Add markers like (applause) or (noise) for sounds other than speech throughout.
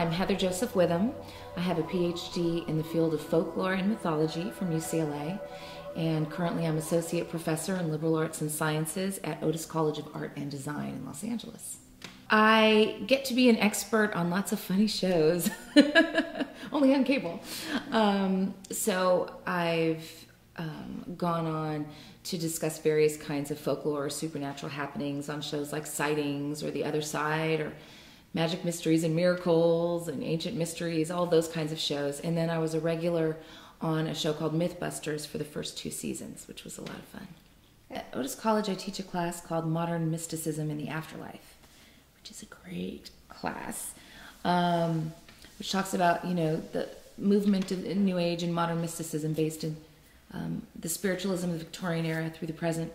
I'm Heather Joseph Witham. I have a PhD in the field of folklore and mythology from UCLA, and currently I'm Associate Professor in Liberal Arts and Sciences at Otis College of Art and Design in Los Angeles. I get to be an expert on lots of funny shows, (laughs) only on cable. Um, so I've um, gone on to discuss various kinds of folklore or supernatural happenings on shows like Sightings or The Other Side or Magic Mysteries and Miracles and Ancient Mysteries, all those kinds of shows. And then I was a regular on a show called Mythbusters for the first two seasons, which was a lot of fun. At Otis College, I teach a class called Modern Mysticism in the Afterlife, which is a great class, um, which talks about, you know, the movement of New Age and modern mysticism based in um, the spiritualism of the Victorian era through the present.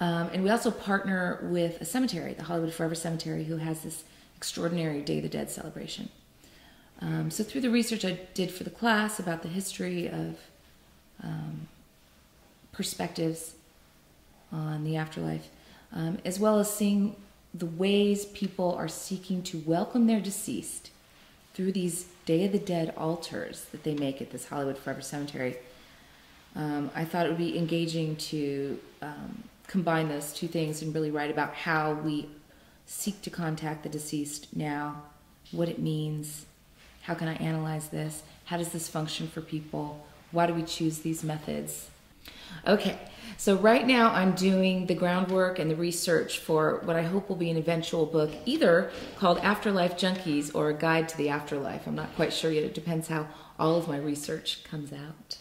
Um, and we also partner with a cemetery, the Hollywood Forever Cemetery, who has this extraordinary Day of the Dead celebration. Um, so, through the research I did for the class about the history of um, perspectives on the afterlife, um, as well as seeing the ways people are seeking to welcome their deceased through these Day of the Dead altars that they make at this Hollywood Forever Cemetery, um, I thought it would be engaging to um, combine those two things and really write about how we seek to contact the deceased now, what it means, how can I analyze this, how does this function for people, why do we choose these methods. Okay, so right now I'm doing the groundwork and the research for what I hope will be an eventual book, either called Afterlife Junkies or A Guide to the Afterlife. I'm not quite sure yet, it depends how all of my research comes out.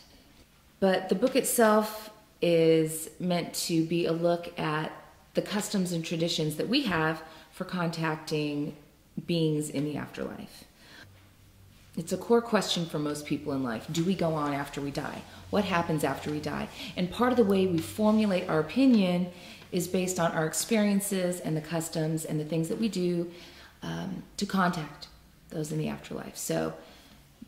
But the book itself is meant to be a look at the customs and traditions that we have for contacting beings in the afterlife. It's a core question for most people in life. Do we go on after we die? What happens after we die? And part of the way we formulate our opinion is based on our experiences and the customs and the things that we do um, to contact those in the afterlife. So,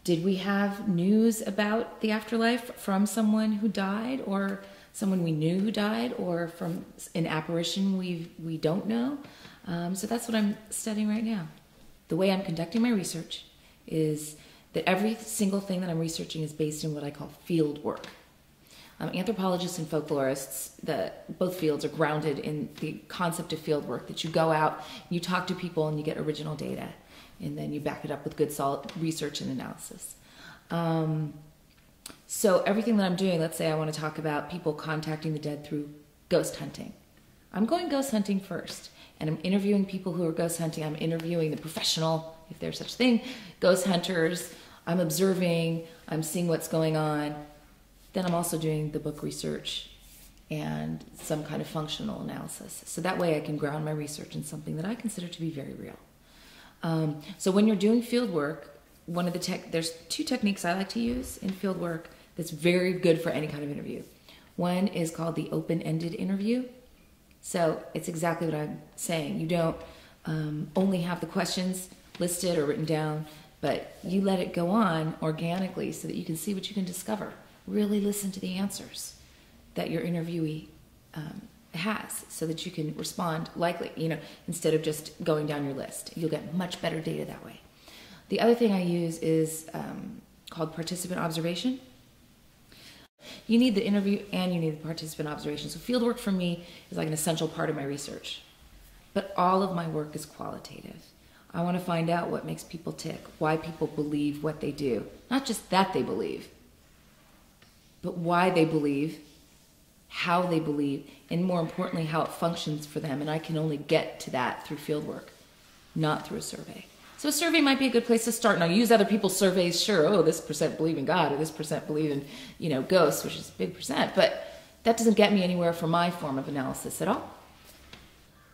did we have news about the afterlife from someone who died or someone we knew who died or from an apparition we, we don't know? Um, so that's what I'm studying right now. The way I'm conducting my research is that every single thing that I'm researching is based in what I call field work. Um, anthropologists and folklorists, the, both fields are grounded in the concept of field work that you go out, you talk to people, and you get original data and then you back it up with good solid research and analysis. Um, so everything that I'm doing, let's say I want to talk about people contacting the dead through ghost hunting. I'm going ghost hunting first, and I'm interviewing people who are ghost hunting. I'm interviewing the professional, if there's such thing, ghost hunters. I'm observing. I'm seeing what's going on. Then I'm also doing the book research and some kind of functional analysis. So that way I can ground my research in something that I consider to be very real. Um, so when you're doing field work, one of the tech, there's two techniques I like to use in field work that's very good for any kind of interview. One is called the open-ended interview. So it's exactly what I'm saying. You don't um, only have the questions listed or written down, but you let it go on organically so that you can see what you can discover. Really listen to the answers that your interviewee um, has so that you can respond likely, you know, instead of just going down your list. You'll get much better data that way. The other thing I use is um, called participant observation. You need the interview and you need the participant observation. So fieldwork for me is like an essential part of my research. But all of my work is qualitative. I want to find out what makes people tick, why people believe what they do. Not just that they believe, but why they believe how they believe, and more importantly, how it functions for them. And I can only get to that through fieldwork, not through a survey. So a survey might be a good place to start. Now use other people's surveys, sure. Oh, this percent believe in God, or this percent believe in, you know, ghosts, which is a big percent. But that doesn't get me anywhere for my form of analysis at all.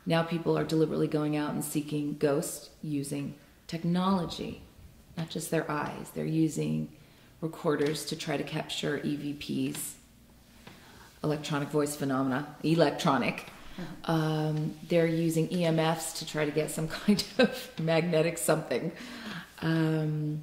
Now people are deliberately going out and seeking ghosts using technology, not just their eyes. They're using recorders to try to capture EVPs electronic voice phenomena, electronic. Um, they're using EMFs to try to get some (laughs) kind of magnetic something. Um,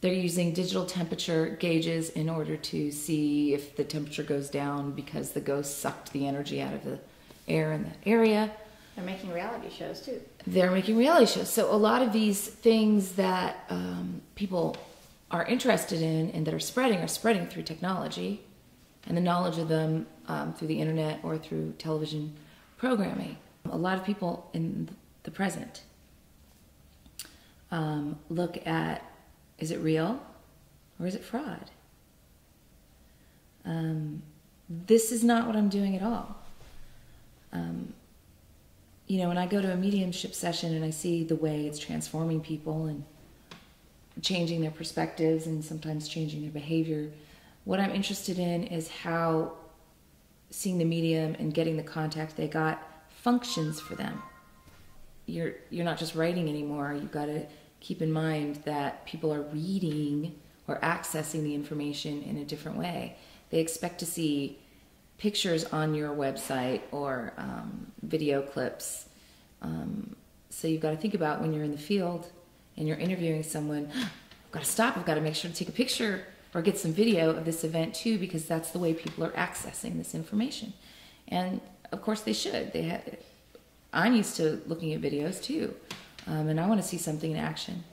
they're using digital temperature gauges in order to see if the temperature goes down because the ghost sucked the energy out of the air in that area. They're making reality shows too. They're making reality shows. So a lot of these things that um, people are interested in and that are spreading are spreading through technology and the knowledge of them um, through the internet or through television programming. A lot of people in the present um, look at is it real or is it fraud? Um, this is not what I'm doing at all. Um, you know, when I go to a mediumship session and I see the way it's transforming people and changing their perspectives and sometimes changing their behavior, what I'm interested in is how seeing the medium and getting the contact they got functions for them. You're you're not just writing anymore. You've got to keep in mind that people are reading or accessing the information in a different way. They expect to see pictures on your website or um, video clips. Um, so you've got to think about when you're in the field and you're interviewing someone, I've got to stop, I've got to make sure to take a picture or get some video of this event too, because that's the way people are accessing this information. And of course they should. They have, I'm used to looking at videos too, um, and I want to see something in action.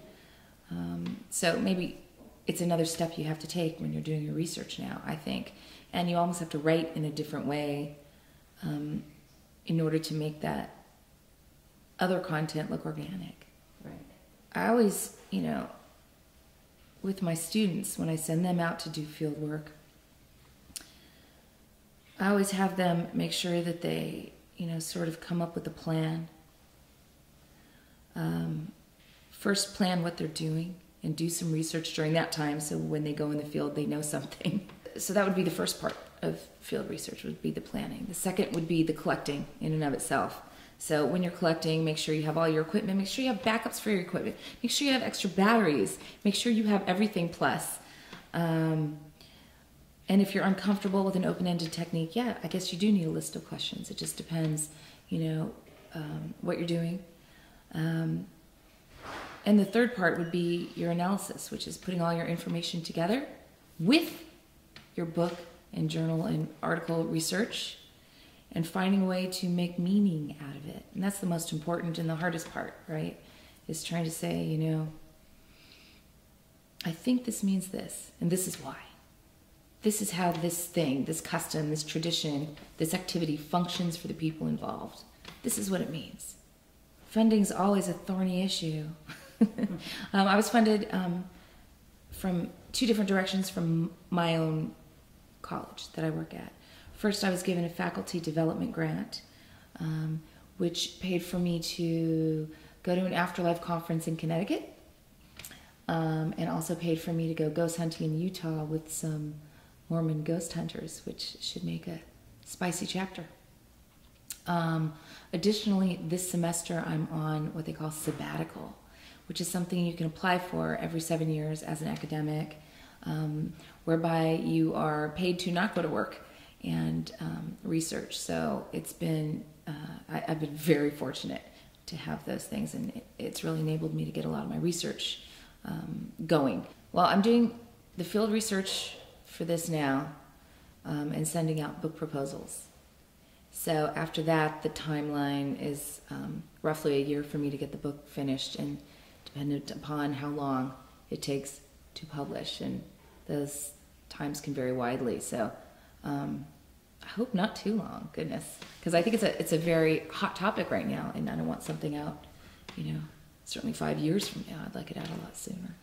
Um, so maybe it's another step you have to take when you're doing your research now, I think. And you almost have to write in a different way um, in order to make that other content look organic. Right. I always, you know, with my students, when I send them out to do field work, I always have them make sure that they, you know, sort of come up with a plan. Um, first, plan what they're doing and do some research during that time so when they go in the field, they know something. So, that would be the first part of field research, would be the planning. The second would be the collecting in and of itself. So when you're collecting, make sure you have all your equipment. Make sure you have backups for your equipment. Make sure you have extra batteries. Make sure you have everything plus. Um, and if you're uncomfortable with an open-ended technique, yeah, I guess you do need a list of questions. It just depends, you know, um, what you're doing. Um, and the third part would be your analysis, which is putting all your information together with your book and journal and article research and finding a way to make meaning out of it. And that's the most important and the hardest part, right? Is trying to say, you know, I think this means this, and this is why. This is how this thing, this custom, this tradition, this activity functions for the people involved. This is what it means. Funding's always a thorny issue. (laughs) um, I was funded um, from two different directions from my own college that I work at. First, I was given a faculty development grant, um, which paid for me to go to an afterlife conference in Connecticut, um, and also paid for me to go ghost hunting in Utah with some Mormon ghost hunters, which should make a spicy chapter. Um, additionally, this semester I'm on what they call sabbatical, which is something you can apply for every seven years as an academic, um, whereby you are paid to not go to work and um, research. So it's been, uh, I, have been very fortunate to have those things, and it, it's really enabled me to get a lot of my research um, going. Well, I'm doing the field research for this now um, and sending out book proposals. So after that, the timeline is um, roughly a year for me to get the book finished, and dependent upon how long it takes to publish, and those times can vary widely. So um, I hope not too long. Goodness, because I think it's a it's a very hot topic right now, and I don't want something out. You know, certainly five years from now, I'd like it out a lot sooner.